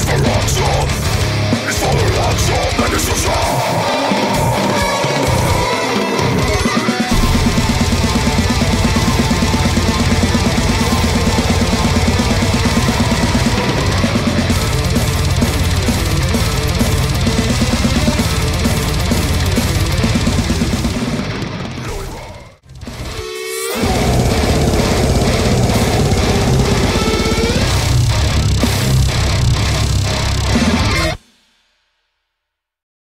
It's for ransom It's for ransom and it's for ransom